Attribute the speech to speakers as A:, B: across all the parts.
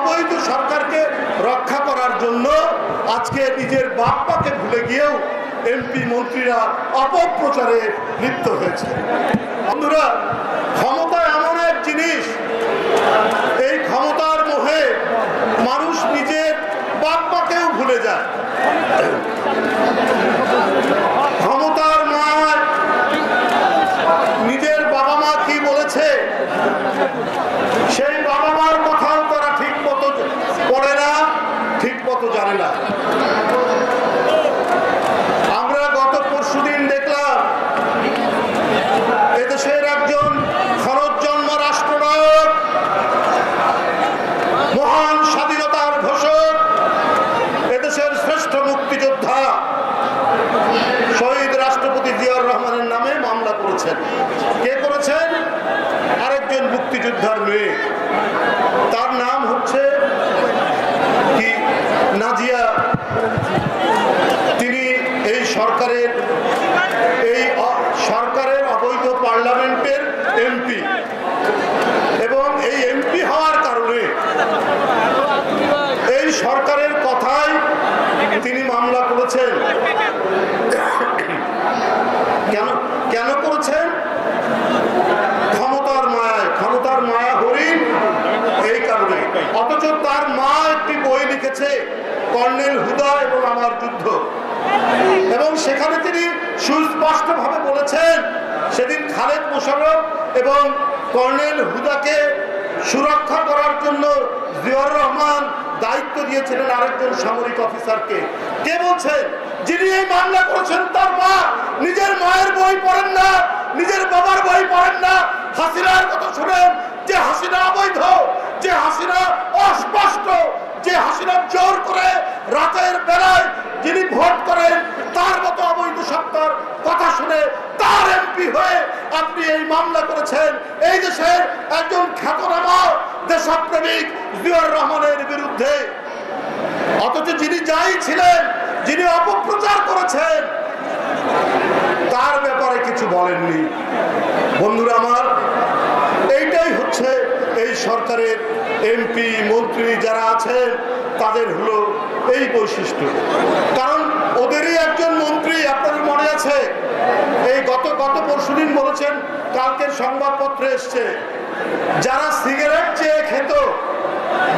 A: অবৈধ সরকারকে রক্ষা করার জন্য আজকে নিজের বাপ্পাকে ভুলে গিয়েও এমপি মন্ত্রীরা অপপ্রচারে লিপ্ত হয়েছে। বন্ধুরা ক্ষমতা এমন এক জিনিস, এই ক্ষমতার মোহে মানুষ নিজের বাপ্পাকেও ভুলে যায় ক্ষমতার মায় নিজের বাবা মা কি বলেছে সেই বাবা মার কথাও তারা ঠিক মতো পড়ে না ঠিক মতো জানে না আমরা গত পরশুদিন দেখলাম এদেশের একজন খরচ জন্ম রাষ্ট্রনায়ক মহান স্বাধীনতার ঘোষক এদেশের শ্রেষ্ঠ মুক্তিযোদ্ধা শহীদ রাষ্ট্রপতি জিয়াউর রহমানের নামে মামলা করেছেন কে করেছেন আরেকজন মুক্তিযোদ্ধার মেয়ে তার নাম হচ্ছে কি? নাজিয়া। তিনি এই সরকারের এই সরকারের অবৈধ পার্লামেন্টের এমপি। এবং এই এমপি হওয়ার কারণে এই সরকারের কথায় তিনি মামলা করেছেন কেন কেন করেছেন ক্ষমতার মায়ায় ক্ষমতার মায়া হরিণ এই কারণে অথচ তার মা একটি বই লিখেছে কর্নেল হুদা এবং আমার যুদ্ধ। এবং সেখানে তিনি সুস্পষ্টভাবে বলেছেন, সেদিন খালেদ মোশারফ এবং কর্নেল হুদাকে সুরক্ষা করার জন্য জিয়র রহমান দায়িত্ব দিয়েছিলেন আরেকজন সামরিক অফিসারকে। কে বলছেন? যিনি এই মামলা করেছেন, তার মা। নিজের মায়ের বই পড়েন না, নিজের বাবার বই পড়েন না। হাসিনার কথা শুনেন, যে হাসিনা অবৈধ, যে হাসিনা অস্পষ্ট যে হাসিনা জোর করে রাতের বেলায় যিনি ভোট করেন, তার মতো অবৈধ সত্তার কথা শুনে তার এমপি হয়ে আপনি এই মামলা করেছেন। এই দেশের একজন খ্যাতনামা দেশপ্রেমিক জিয়র রহমানের বিরুদ্ধে। অথচ যিনি যাই ছিলেন, যিনি অপপ্রচার করেছেন, তার ব্যাপারে কিছু বলেননি। বন্ধুরা আমার, এইটাই হচ্ছে এই সরকারের এমপি মন্ত্রী যারা আছেন, তাদের হলো এই বৈশিষ্ট্য। কারণ ওদেরই একজন মন্ত্রী, আপনাদের মনে আছে? এই গত গত পরশুদিন বলেছেন কালকের সংবাদপত্রে এসছে, যারা সিগারেট চেয়ে খেত,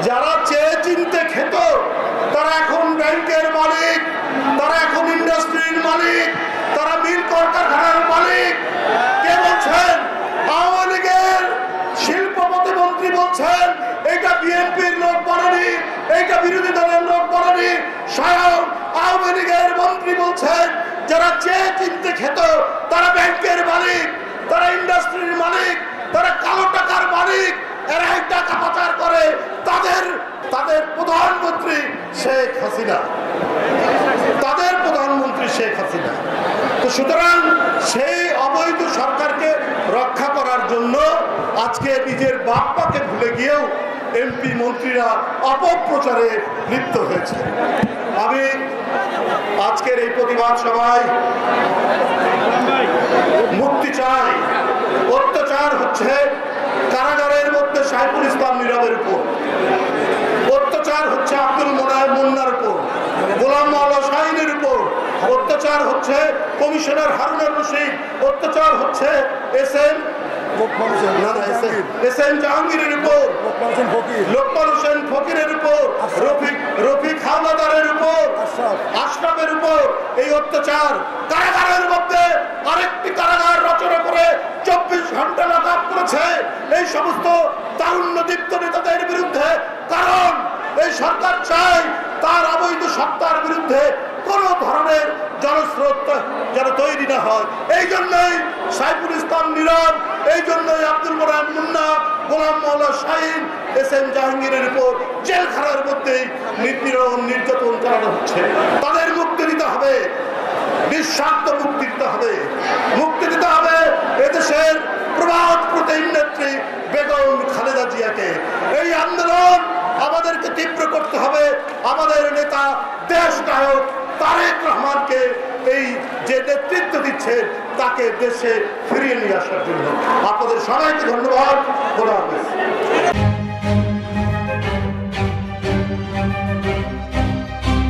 A: যারা চেয়ে চিনতে খেত, তারা এখন ব্যাংকের মালিক, তারা এখন ইন্ডাস্ট্রির মালিক তারা মিল কলকারখানার মালিক কে বলছেন আওয়ামী লীগের শিল্প প্রতিমন্ত্রী বলছেন এটা বিএনপির লোক এইটা বিরোধী দলের লোক আওয়ামী লীগের মন্ত্রী বলছেন, যারা চিনতে খেত, তারা ব্যাংকের মালিক, তারা ইন্ডাস্ট্রির মালিক, তারা কালো টাকার মালিক শেখ হাসিনা। তাদের প্রধানমন্ত্রী শেখ হাসিনা। সুতরাং সেই অবৈধ সরকারকে রক্ষা করার জন্য আজকে নিজের বাপ্পাকে ভুলে গিয়েও এমপি মন্ত্রীরা অপপ্রচারে লিপ্ত হয়েছে। আমি আজকের এই প্রতিবাদ সভায় মুক্তি চাই। অত্যাচার হচ্ছে কারাগারের মধ্যে সাইফুল ইসলাম নীরবের উপর। অত্যাচার হচ্ছে আব্দুল মোনায় মুন্নার উপর। গোলাম মাওলা শাহিনের উপর। অত্যাচার হচ্ছে কমিশনার হারুনুর রশিদ। অত্যাচার হচ্ছে এস এম এস এম জাহাঙ্গীরের উপর লোকমান হোসেন ফকিরের উপর রফিক রফিক হাওলাদারের উপর আশরাফের উপর এই অত্যাচার কারাগারের মধ্যে আরেকটি কারাগার রচনা করে চব্বিশ ঘণ্টা লাগাম করেছে। এই সমস্ত তারুণ্য দীপ্ত নেতাদের বিরুদ্ধে কারণ এই সরকার চায় তার অবৈধ সত্তার বিরুদ্ধে কোন ধরনের জনস্রোত যেন তৈরি না হয়। এই জন্যই সাইফুল ইসলাম নীরব এই জন্যই আব্দুল মোরাম মুন্না, গোলাম মৌলা শাহিন, এস এম জাহাঙ্গীরের উপর জেলখানার মধ্যেই নিপীড়ন নির্যাতন চালানো হচ্ছে। তাদের মুক্তি দিতে হবে, নিঃস্বার্থ মুক্তি দিতে হবে। মুক্তি দিতে হবে এদেশের প্রবাদ প্রতিম নেত্রী বেগম খালেদা জিয়াকে। এই আন্দোলন আমাদেরকে তীব্র করতে হবে। আমাদের নেতা, দেশ নায়ক তারেক রহমানকে এই যে নেতৃত্ব দিচ্ছে তাকে দেশে ফিরিয়ে নিয়ে আসার জন্য। আপনাদের সবাইকে ধন্যবাদ। খোলা হাফেজ।